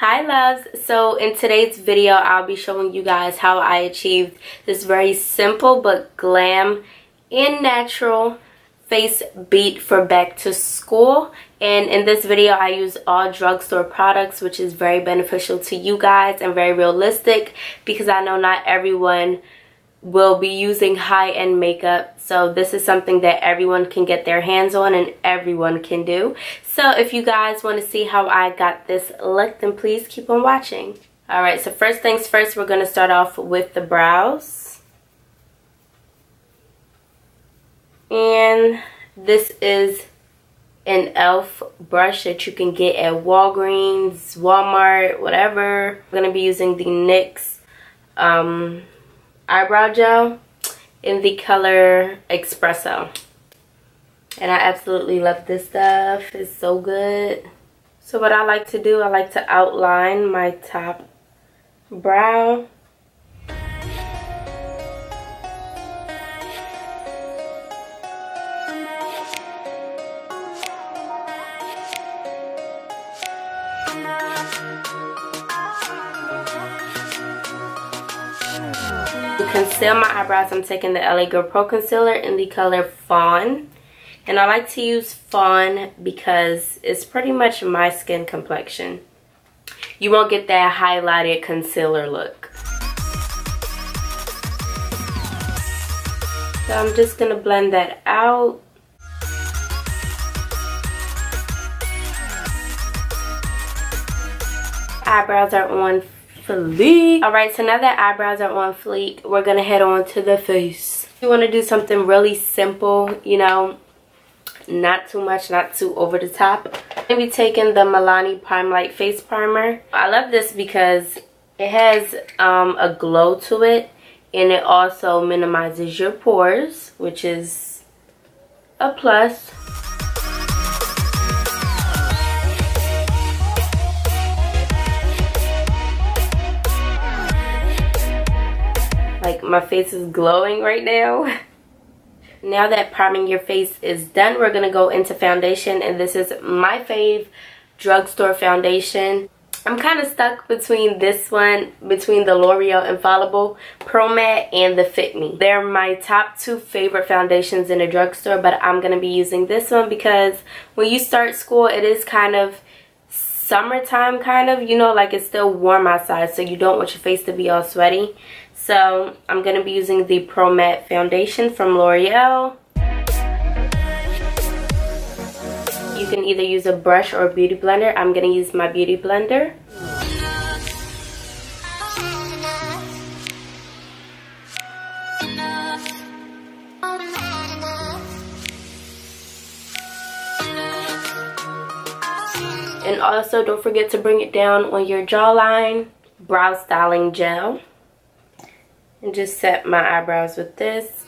Hi loves, so in today's video I'll be showing you guys how I achieved this very simple but glam and natural face beat for back to school. And in this video I use all drugstore products which is very beneficial to you guys and very realistic because I know not everyone will be using high-end makeup so this is something that everyone can get their hands on and everyone can do so if you guys want to see how I got this look then please keep on watching alright so first things first we're going to start off with the brows and this is an e.l.f. brush that you can get at Walgreens, Walmart, whatever. I'm going to be using the NYX um, eyebrow gel in the color Espresso. And I absolutely love this stuff. It's so good. So what I like to do, I like to outline my top brow conceal my eyebrows, I'm taking the LA Girl Pro Concealer in the color Fawn. And I like to use Fawn because it's pretty much my skin complexion. You won't get that highlighted concealer look. So I'm just going to blend that out. Eyebrows are on fleek. Alright, so now that eyebrows are on fleek, we're going to head on to the face. You want to do something really simple, you know, not too much, not too over the top. I'm going to be taking the Milani Prime Light Face Primer. I love this because it has um, a glow to it and it also minimizes your pores, which is a plus. My face is glowing right now. now that priming your face is done, we're going to go into foundation. And this is my fave drugstore foundation. I'm kind of stuck between this one, between the L'Oreal Infallible Pro Matte and the Fit Me. They're my top two favorite foundations in a drugstore, but I'm going to be using this one because when you start school, it is kind of summertime kind of, you know, like it's still warm outside, so you don't want your face to be all sweaty. So I'm going to be using the Pro Matte Foundation from L'Oreal. You can either use a brush or a beauty blender. I'm going to use my beauty blender. And also don't forget to bring it down on your jawline. Brow styling gel and just set my eyebrows with this.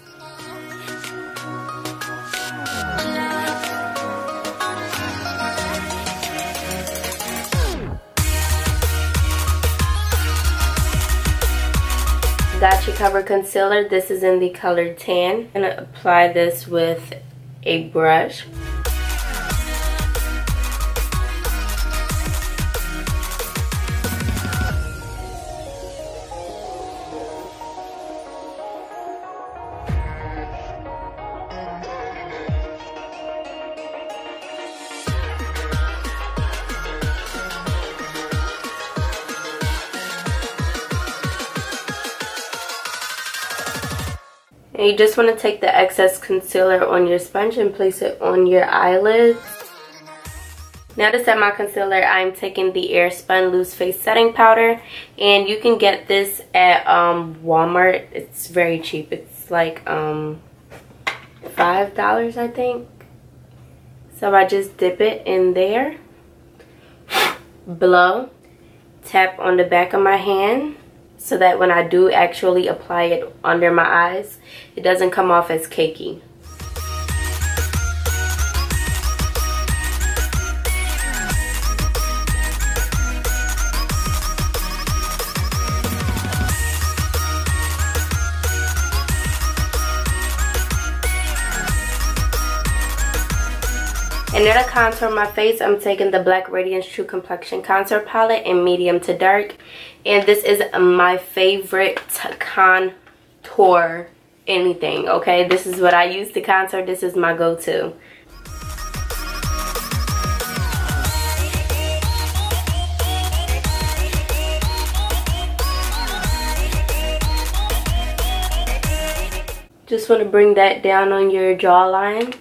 Gotcha Covered Concealer. This is in the color tan. I'm going to apply this with a brush. You just want to take the excess concealer on your sponge and place it on your eyelids. Now to set my concealer, I'm taking the Airspun Loose Face Setting Powder. And you can get this at um, Walmart. It's very cheap. It's like um, $5 I think. So I just dip it in there. Blow. Tap on the back of my hand so that when I do actually apply it under my eyes, it doesn't come off as cakey. To contour my face, I'm taking the Black Radiance True Complexion Contour Palette in medium to dark. And this is my favorite contour anything, okay? This is what I use to contour. This is my go-to. Just want to bring that down on your jawline.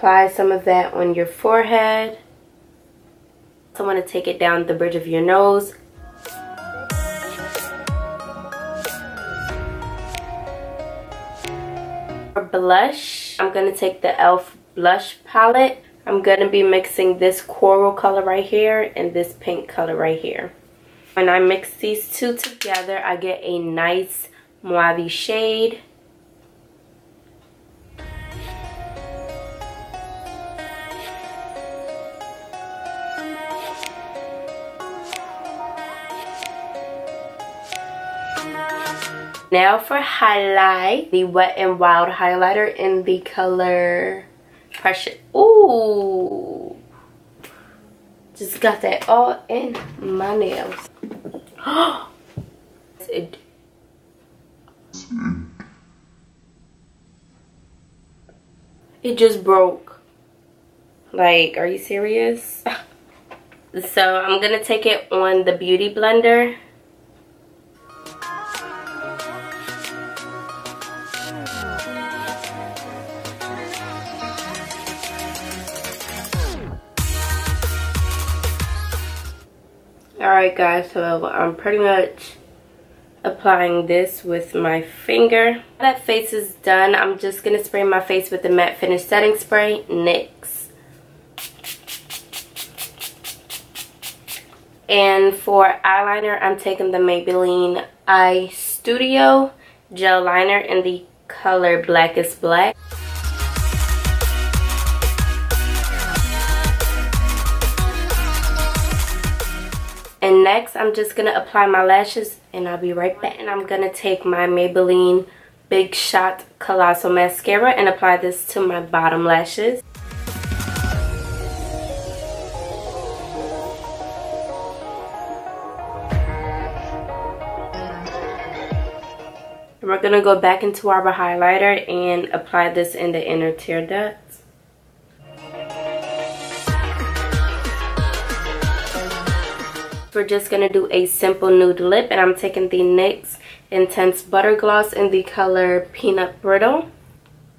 Apply some of that on your forehead. So I want to take it down the bridge of your nose. For blush, I'm going to take the e.l.f. blush palette I'm going to be mixing this coral color right here and this pink color right here. When I mix these two together, I get a nice mauve shade. Now for highlight, the Wet n Wild highlighter in the color Precious. Ooh. Just got that all in my nails. it, it just broke. Like, are you serious? so I'm to take it on the Beauty Blender. Alright guys, so I'm pretty much applying this with my finger. That face is done. I'm just going to spray my face with the matte finish setting spray, NYX. And for eyeliner, I'm taking the Maybelline Eye Studio gel liner in the color Blackest Black. And next, I'm just going to apply my lashes and I'll be right back. And I'm going to take my Maybelline Big Shot Colossal Mascara and apply this to my bottom lashes. We're going to go back into our highlighter and apply this in the inner tear duct. We're just going to do a simple nude lip and I'm taking the NYX Intense Butter Gloss in the color Peanut Brittle.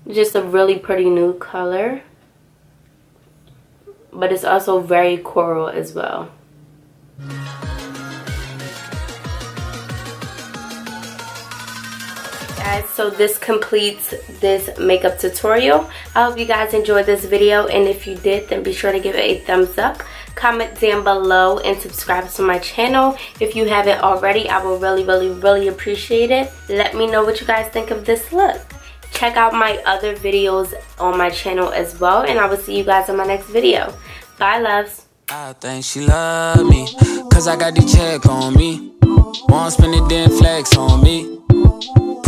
Just a really pretty nude color. But it's also very coral as well. Guys. So this completes this makeup tutorial. I hope you guys enjoyed this video and if you did then be sure to give it a thumbs up. Comment down below and subscribe to my channel if you haven't already. I will really really really appreciate it. Let me know what you guys think of this look. Check out my other videos on my channel as well and i will see you guys in my next video. Bye loves. I think she love me Cause I got the check on me. Won't spend it then flex on me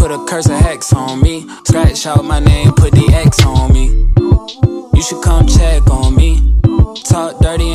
Put a curse of hex on me. Scratch out my name, put the X on me. You should come check on me. Talk dirty